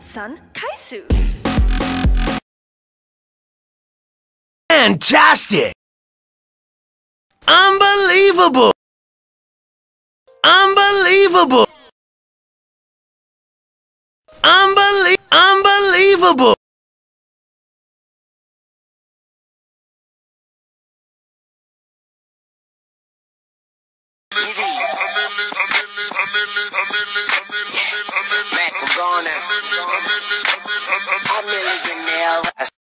son, Kaisu. Fantastic! Unbelievable! Unbelievable! Unbelie unbelievable! I'm